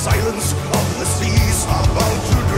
silence of the seas about to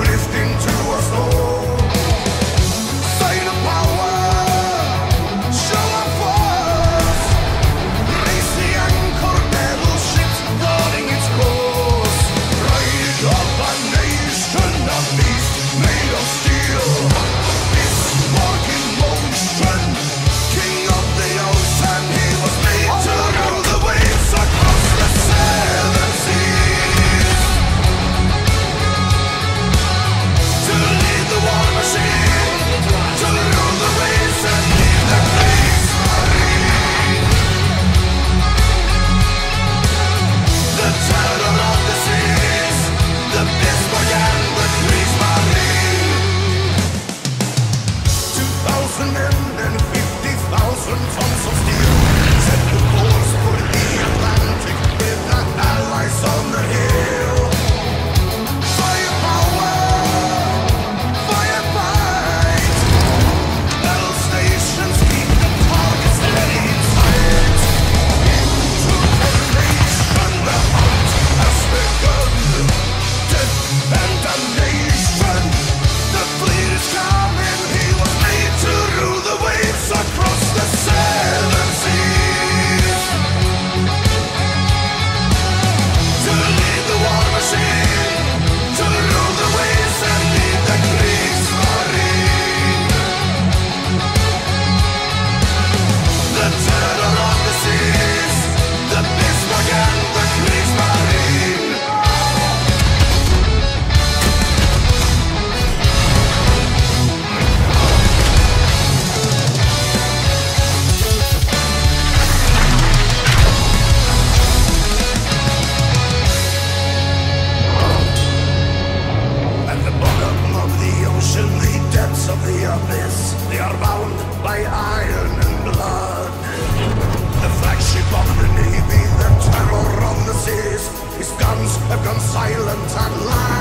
this, they are bound by iron and blood. The flagship of the Navy, the terror on the seas, his guns have gone silent at last.